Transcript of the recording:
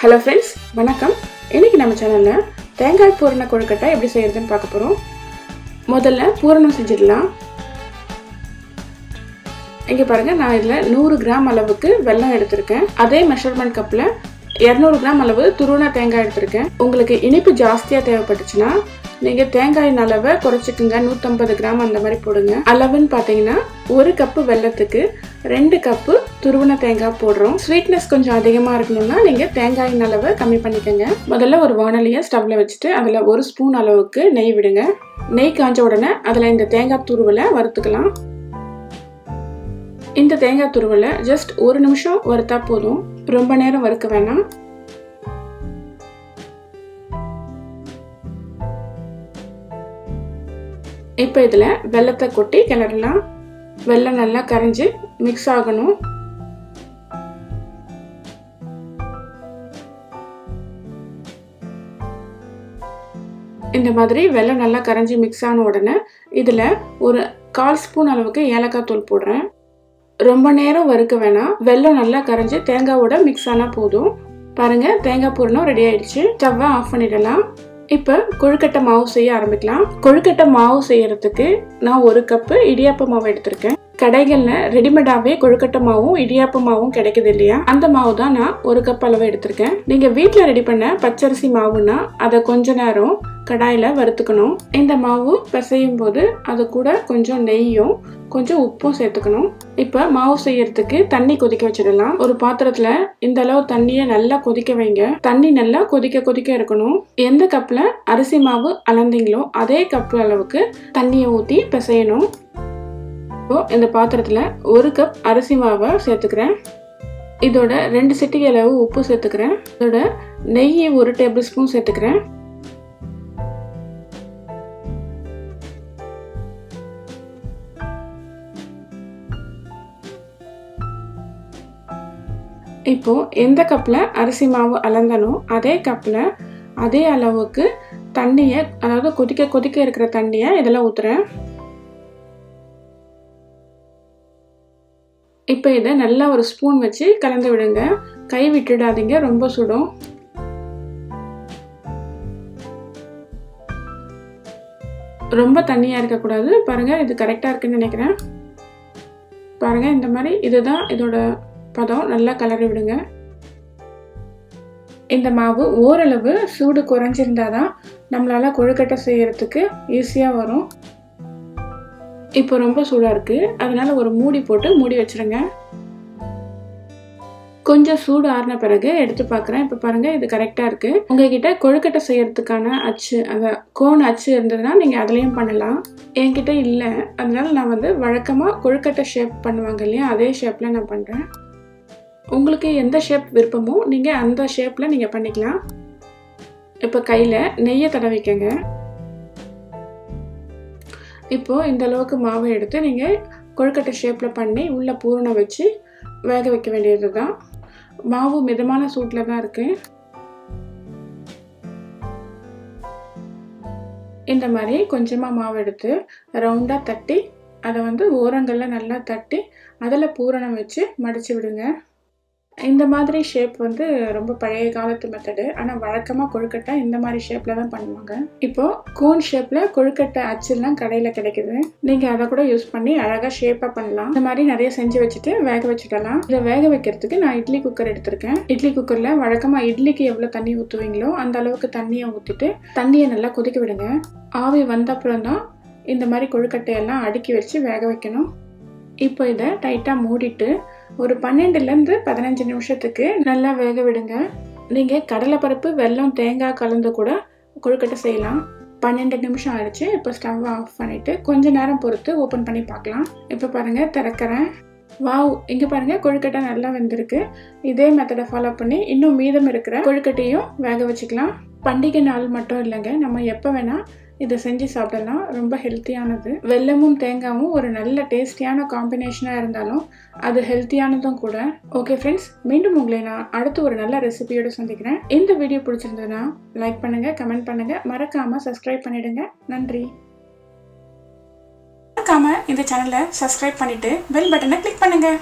Hello friends வணக்கம். இன்றைக்கி நம்ம சேனலில் தேங்காய் பூரண கொழுக்கட்டை எப்படி செய்கிறதுன்னு பார்க்க போகிறோம் முதல்ல பூரணம் செஞ்சிடலாம். இங்கே பாருங்கள் நான் இதில் நூறு கிராம் அளவுக்கு வெல்லம் எடுத்திருக்கேன். அதே மெஷர்மெண்ட் கப்பில் இரநூறு கிராம் அளவு துருவன தேங்காய் எடுத்திருக்கேன். உங்களுக்கு இனிப்பு ஜாஸ்தியாக தேவைப்பட்டுச்சுன்னா நீங்கள் தேங்காயின் அளவை குறைச்சிக்குங்க. நூற்றம்பது கிராம் அந்த மாதிரி போடுங்க. அளவுன்னு பார்த்தீங்கன்னா ஒரு கப்பு வெல்லத்துக்கு ரெண்டு கப்பு துருவன தேங்காய் போடுறோம். ஸ்வீட்னஸ் கொஞ்சம் அதிகமாக இருக்கணும்னா நீங்கள் தேங்காயின் அளவை கம்மி பண்ணிக்கோங்க. முதல்ல ஒரு வானலியை ஸ்டவ்வில் வச்சுட்டு அதில் ஒரு ஸ்பூன் அளவுக்கு நெய் விடுங்க. நெய் காஞ்ச உடனே அதில் இந்த தேங்காய் துருவலை வறுத்துக்கலாம். இந்த தேங்காய் துருவலை ஜஸ்ட் ஒரு நிமிஷம் வறுத்தா போதும். ரொம்ப நேரம் வறுக்க வேணாம். இப்போ இதில் வெள்ளத்தை கொட்டி கிளறலாம் வெள்ளம் நல்லா கரைஞ்சி மிக்ஸ் ஆகணும். இந்த மாதிரி வெள்ளம் நல்லா கரைஞ்சி மிக்ஸ் ஆன உடனே இதில் ஒரு கால் ஸ்பூன் அளவுக்கு ஏலக்காய் தூள் போடுறேன். ரொம்ப நேரம் வறுக்க வேணாம். வெள்ளம் நல்லா கரைஞ்சி தேங்காவோட மிக்ஸ் ஆனால் போதும். பாருங்கள் தேங்காய் பூரணம் ரெடி ஆயிடுச்சு. ஸ்டவ்வை ஆஃப் பண்ணிடலாம். இப்போ கொழுக்கட்டை மாவு செய்ய ஆரம்பிக்கலாம். கொழுக்கட்டை மாவு செய்யறதுக்கு நான் ஒரு கப்பு இடியாப்ப மாவு எடுத்திருக்கேன். கடைகளில் ரெடிமேடாகவே கொழுக்கட்டை மாவும் இடியாப்ப மாவும் கிடைக்குது இல்லையா? அந்த மாவு தான் நான் ஒரு கப் அளவு எடுத்திருக்கேன். நீங்கள் வீட்டில் ரெடி பண்ண பச்சரிசி மாவுன்னா அதை கொஞ்ச நேரம் கடாயில் வறுத்துக்கணும். இந்த மாவு பிசையும் போது அது கூட கொஞ்சம் நெய்யும் கொஞ்சம் உப்பும் சேர்த்துக்கணும். இப்போ மாவு செய்யறதுக்கு தண்ணி கொதிக்க வச்சிடலாம். ஒரு பாத்திரத்தில் இந்த அளவு தண்ணியை நல்லா கொதிக்க வைங்க. தண்ணி நல்லா கொதிக்க கொதிக்க இருக்கணும். எந்த கப்பில் அரிசி மாவு அளந்தீங்களோ அதே கப் அளவுக்கு தண்ணியை ஊற்றி பிசையணும். இப்போ இந்த பாத்திரத்தில் ஒரு கப் அரிசி மாவை சேர்த்துக்கிறேன். இதோட ரெண்டு சிட்டிகை அளவு உப்பு சேர்த்துக்கிறேன். இதோட நெய்யை ஒரு டேபிள் ஸ்பூன் சேர்த்துக்கிறேன். இப்போ எந்த கப்பில் அரிசி மாவு அளந்தனோ அதே கப்பில் அதே அளவுக்கு தண்ணியை அதாவது கொதிக்க கொதிக்க இருக்கிற தண்ணியை இதில் ஊற்றுறேன் இப்போ இதை நல்லா ஒரு ஸ்பூன் வச்சு கலந்து விடுங்க. கை விட்டுடாதீங்க ரொம்ப சுடும். ரொம்ப தண்ணியாக இருக்கக்கூடாது. பாருங்கள் இது கரெக்டாக இருக்குன்னு நினைக்கிறேன். பாருங்கள் இந்த மாதிரி இதுதான் இதோட பதம் நல்லா கலரி விடுங்க. இந்த மாவு ஓரளவு சூடு குறைஞ்சிருந்தால் தான் நம்மளால் கொழுக்கட்டை செய்கிறதுக்கு ஈஸியாக வரும். இப்போ ரொம்ப சூடாக இருக்குது அதனால் ஒரு மூடி போட்டு மூடி வச்சுருங்க. கொஞ்சம் சூடு ஆறின பிறகு எடுத்து பார்க்குறேன் இப்போ பாருங்கள் இது கரெக்டாக இருக்குது உங்ககிட்ட கொழுக்கட்டை செய்கிறதுக்கான அச்சு அந்த கோன் அச்சு இருந்ததுன்னா நீங்கள் அதுலேயும் பண்ணலாம். என்கிட்ட இல்லை. அதனால நான் வந்து வழக்கமாக கொழுக்கட்டை ஷேப் பண்ணுவாங்க இல்லையா அதே ஷேப்பில் நான் பண்ணுறேன் உங்களுக்கு எந்த ஷேப் விருப்பமோ நீங்கள் அந்த ஷேப்பில் நீங்கள் பண்ணிக்கலாம். இப்போ கையில் நெய்யை தடவிக்கங்க இப்போது இந்த அளவுக்கு மாவை எடுத்து நீங்கள் கொழுக்கட்டை ஷேப்பில் பண்ணி உள்ளே பூரணம் வச்சு வேக வைக்க வேண்டியது தான் மாவு மிதமான சூட்டில் தான் இருக்குது இந்த மாதிரி கொஞ்சமாக மாவு எடுத்து ரவுண்டாக தட்டி அதை வந்து ஓரங்களில் நல்லா தட்டி அதில் பூரணம் வச்சு மடித்து விடுங்க. இந்த மாதிரி ஷேப் வந்து ரொம்ப பழைய காலத்து மெத்தடு ஆனால் வழக்கமாக கொழுக்கட்டை இந்த மாதிரி ஷேப்பில் தான் பண்ணுவாங்க. இப்போது கோன் ஷேப்பில் கொழுக்கட்டை அச்சுலாம் கடையில் கிடைக்குது. நீங்கள் அதை கூட யூஸ் பண்ணி அழகாக ஷேப்பாக பண்ணலாம். இந்த மாதிரி நிறைய செஞ்சு வச்சுட்டு வேக வச்சுடலாம். இதை வேக வைக்கிறதுக்கு நான் இட்லி குக்கர் எடுத்திருக்கேன். இட்லி குக்கரில் வழக்கமாக இட்லிக்கு எவ்வளோ தண்ணி ஊற்றுவீங்களோ அந்த அளவுக்கு தண்ணியை ஊற்றிட்டு தண்ணியை நல்லா கொதிக்க விடுங்க. ஆவி வந்த அப்புறம் தான் இந்த மாதிரி கொழுக்கட்டையெல்லாம் அடுக்கி வச்சு வேக வைக்கணும். இப்போ இதை டைட்டாக மூடிட்டு ஒரு பன்னெண்டுலேருந்து பதினஞ்சு நிமிஷத்துக்கு நல்லா வேக விடுங்க. நீங்கள் கடலைப்பருப்பு வெல்லம் தேங்காய் கலந்து கூட கொழுக்கட்டை செய்யலாம். பன்னெண்டு நிமிஷம் ஆயிடுச்சு. இப்போ ஸ்டவ் ஆஃப் பண்ணிவிட்டு கொஞ்ச நேரம் பொறுத்து ஓப்பன் பண்ணி பார்க்கலாம். இப்போ பாருங்கள் திறக்கிறேன். வாவ் இங்கே பாருங்கள் கொழுக்கட்டை நல்லா வெந்திருக்கு. இதே மெத்தடை ஃபாலோ பண்ணி இன்னும் மீதம் இருக்கிற கொழுக்கட்டையும் வேக வச்சுக்கலாம். பண்டிகை நாள் மட்டும் இல்லைங்க. நம்ம எப்போ வேணால் இதை செஞ்சு சாப்பிடலாம். ரொம்ப ஹெல்த்தியானது வெல்லமும் தேங்காயும் ஒரு நல்ல டேஸ்டியான காம்பினேஷனாக இருந்தாலும் அது ஹெல்த்தியானதும் கூட. ஓகே ஃப்ரெண்ட்ஸ் மீண்டும் உங்களை நான் அடுத்து ஒரு நல்ல ரெசிபியோடு சந்திக்கிறேன். இந்த வீடியோ பிடிச்சிருந்ததுன்னா லைக் பண்ணுங்கள் கமெண்ட் பண்ணுங்கள் மறக்காமல் சப்ஸ்கிரைப் பண்ணிடுங்க. நன்றி. மறக்காமல் இந்த சேனலை சப்ஸ்கிரைப் பண்ணிவிட்டு பெல் பட்டனை கிளிக் பண்ணுங்கள்